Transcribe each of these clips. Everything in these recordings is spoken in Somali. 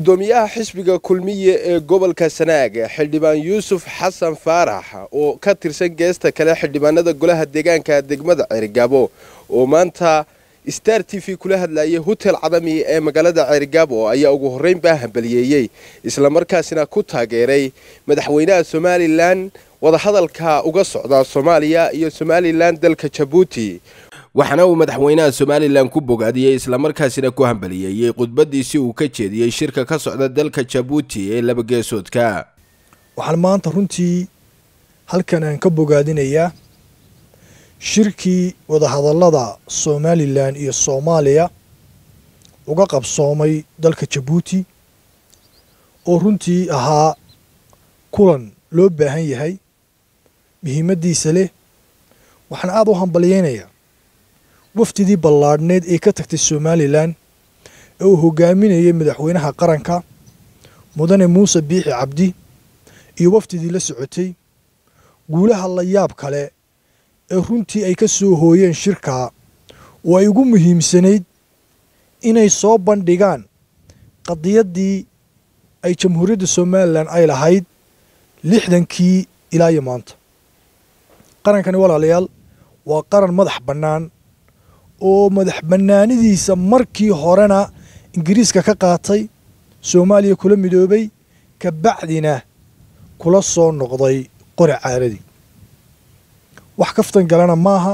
guddoomiyaha xisbiga kulmiye ee gobolka sanaag xildhibaan yuusuf xasan faarax oo ka tirsan geesta kale xildhibaanada golaha deegaanka degmada ceerigaabo oo maanta star t v kula hadlayay hotel cadami ee magaalada ceerigaabo ayaa ugu horreynbaa hambaliyeeyey islamarkaasina ku taageeray madaxweynaha somalilan wadahadalka uga socda soomaaliya iyo somalilan dalka jabuuti waxaana uu madaxweynaha somalilan ku bogaadiyey islamarkaasina ku hambaliyeeyey khudbadiisii uu ka jeediyey shirka ka socda dalka jabuuti ee labageesoodka waxaan maanta runtii halkan aan ka bogaadinayaa shirkii wadahadallada somalilan iyo soomaaliya uga qabsoomay dalka jabuuti oo runtii ahaa kulan loo baahan yahay muhiimaddiisa leh waxaan aada u hambalyeynayaa wafdidii ballaadhneed ee ka tagtay somalilan ee uu hogaaminayay madaxweynaha qaranka mudane muuse biixi cabdi iyo wafdidii la socotay guulaha la yaab kale ee runtii ay ka soo hooyeen shirkaa oo ay ugu muhiimsanayd inay soo bandhigaan qadiyaddii ay jamhuuriyadda somalilan ay lahayd lixdankii ilaa iyo maanta. Qarankani walaalayaal waa qaran madax bannaan oo madax bannaanidiisa markii horena ingiriiska ka qaatay soomaaliya kula midoobay ka bacdina kula soo noqday qori caaradii. Wax kaftan galana maaha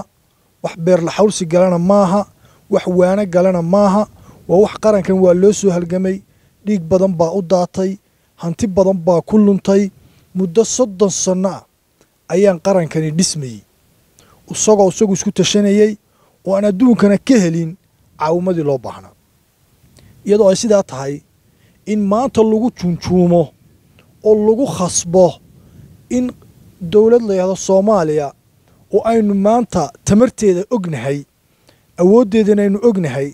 wax beerlaxawsi galana maaha wax waano galana maaha waa wax qarankan waa loo soo halgamay dhiig badan baa u daatay hanti badan baa ku luntay muddo soddon sanno ayaan qarankani dhismayey. Isagoo isagu isku tashanayey oo aan adduunkana ka helin caawimadii loo baahnaa iyadoo ay sidaa tahay in maanta lagu junjuumo oo lagu khasbo in dowlad layahdo soomaaliya oo aynu maanta tamarteeda ognahay awooddeedana aynu ognahay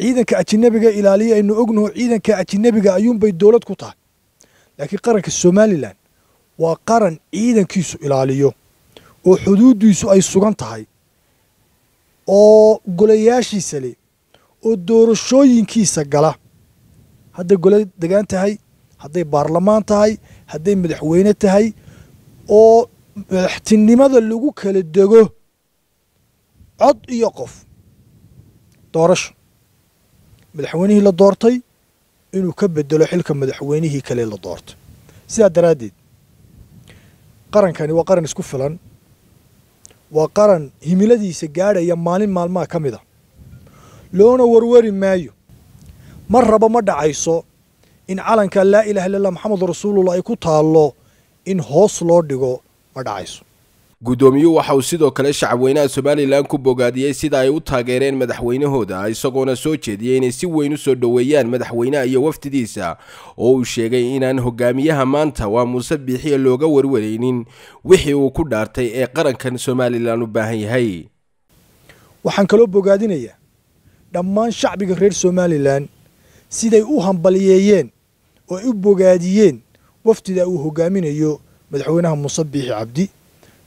ciidanka ajinabiga ilaaliya aynu ognaho ciidanka ajinabiga ayuunbay dowlad ku tahay. Laakiin qaranka somalilan waa qaran ciidankiisu ilaaliyo oo xuduuddiisu ay sugan tahay oo golayaashiisa leh oo doorashooyinkiisa gala. Hadday gole degaan tahay hadday baarlamaan tahay hadday madaxweyne tahay oo madaxtinimada lagu kala dego cod iyo qof. Doorasho. Madaxweynihii la doortay inuu ka bedelo xilka madaxweynihii kale la doortay. Sidaa daraaddeed qarankani waa qaran isku filan waa qaran himiladiisa gaadhaya maalin maalmaha ka mid a loona warwari maayo. Ma raba ma dhacayso in calanka laa ilaha illa allah maxamed rasuulullah ay ku taallo in hoos loo dhigo ma dhacayso guddoomiyuhu waxa uu sidoo kale shacabweynaha somalilan ku bogaadiyey sida ay u taageereen madaxweynahooda isagoona soo jeediyey inay si weyn u soo dhoweeyaan madaxweynaha iyo wafdidiisa oo uu sheegay inaan hogaamiyaha maanta waa muuse biixiya looga warwaraynin wixii uu ku dhaartay ee qarankan somalilan u baahan yahay. Waxaan kaloo bogaadinayaa dhammaan shacbiga reer somalilan siday u hambaliyeeyeen oo ay u bogaadiyeen wafdida uu hogaaminayo madaxweynaha muuse biixi cabdi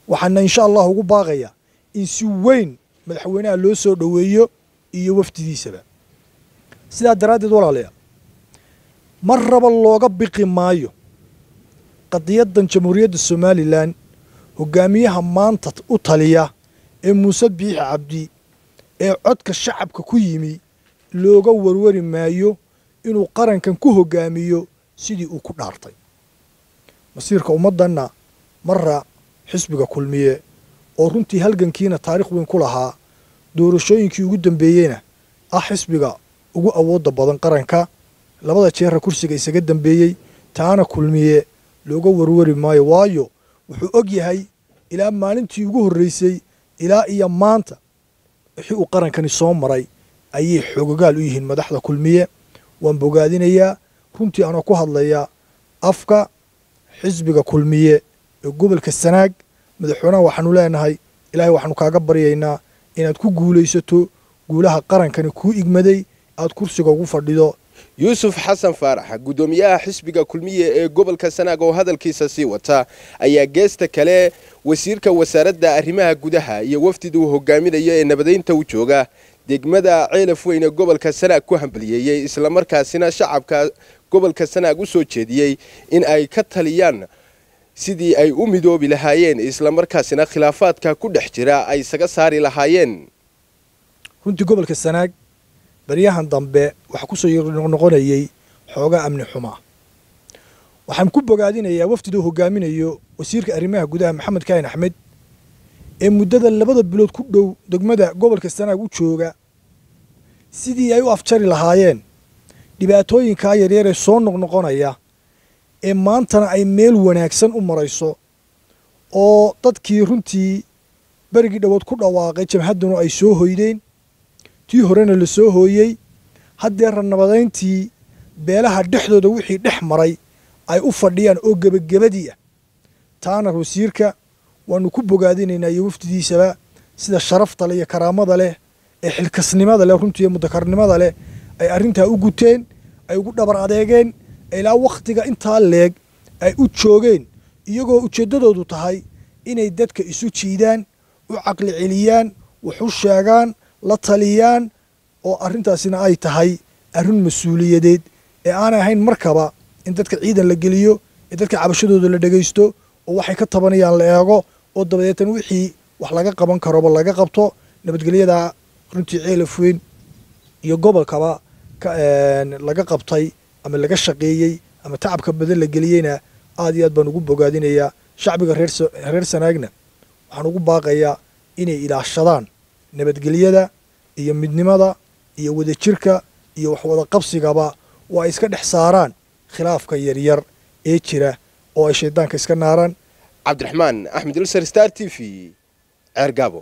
waxaana insha allah ugu baaqayaa in si weyn madaxweynaha loo soo dhoweeyo iyo wafdidiisaba. Sidaa daraaddeed walaalayaal mar raba looga biqi maayo qadiyaddan jamhuuriyadda somalilan hogaamiyaha maanta u taliya ee muuse biixi cabdi ee codka shacabka ku yimi looga warwari maayo inuu qarankan ku hogaamiyo sidii uu ku dhaartay. Masiirka ummaddanna marra xisbiga kulmiye oo runtii halgankiina taarikh weyn ku lahaa doorashooyinkii ugu dambeeyeyna ah xisbiga ugu awoodda badan qaranka. Labada jeera kursiga isaga dambeeyey taana kulmiye looga warwari maayo waayo wuxuu og yahay ilaa maalintii ugu horreysay ilaa iyo maanta wixii uu qarankani soo maray ayay xoogogaal u yihiin madaxda kulmiye. Waan bogaadinayaa runtii anoo ku hadlaya afka xisbiga kulmiye gobolka sanaag madaxweynaha waxaanu leenahay ilaahay waxaanu kaaga baryaynaa inaad ku guulaysato guulaha qarankani kuu igmaday aad kursiga ugu fadhido. Yuusuf xasan faarax guddoomiyaha xisbiga kulmiye ee gobolka sanaag oo hadalkiisa sii wata ayaa geesta kale wasiirka wasaaradda arrimaha gudaha iyo wafdida uu hogaaminayo ee nabadaynta u jooga degmada ceelaf weyn ee gobolka sanaag ku hambaliyeeyey islamarkaasina shacabka gobolka sanaag u soo jeediyey in ay ka taliyaan sidii ay u midoobi lahaayeen islamarkaasina khilaafaadka ku dhex jira ay isaga saari lahaayeen. Runtii gobolka sanaag baryahan dambe waxaa ku soo noqnoqonayey xoogaa amni xumaa waxaan ku bogaadinayaa wafdiduu hogaaminayo wasiirka arrimaha gudaha maxamed kaahin axmed ee muddada labada bilood ku dhow degmada gobolka sanaag u jooga. Sidii ay u afjari lahaayeen dhibaatooyinkaa yaryar ee soo noqnoqonaya ee maantana ay meel wanaagsan u marayso oo dadkii runtii berigii dhowood ku dhawaaqay jabhadduna ay soo hoydeen. Tii horena la soo hooyey. Haddeera nabadayntii beelaha dhexdooda wixii dhex maray ay u fadhiyaan oo gebagabadii ah taana wasiirka waanu ku bogaadinaynaa iyo wafdidiisaba sida sharafta leh iyo karaamada leh ee xilkasnimada leh runtii mudakarnimada leh ay arrintaa u guteen ay ugu dhabar adeegeen ilaa wakhtiga intaa leeg ay u joogeen iyagoo ujeeddadoodu tahay inay dadka isu jiidaan u caqli celiyaan wax u sheegaan la taliyaan oo arrintaasina ay tahay arrin mas'uuliyadeed. Ee aanay ahayn markaba in dadka ciidan la geliyo ee dadka cabashadooda la dhegaysto oo waxay ka tabanayaan la eego oo dabadeetan wixii wax laga qaban karoba laga qabto nabadgelyada runtii ceelaf weyn iyo gobolkaba laga qabtay ama laga shaqeeyey ama tacabka badan la geliyeyna aad iyo aad baan ugu bogaadinayaa shacbiga reer sanaagna. Waxaan ugu baaqayaa inay ilaashadaan nabadgelyada iyo midnimada iyo wadajirka iyo waxwada qabsigaba oo ay iska dhex saaraan khilaafka yaryar ee jira oo ay shaydaanka iska naaraan. Cabdiraxmaan axmed ilsar star t v ceergaabo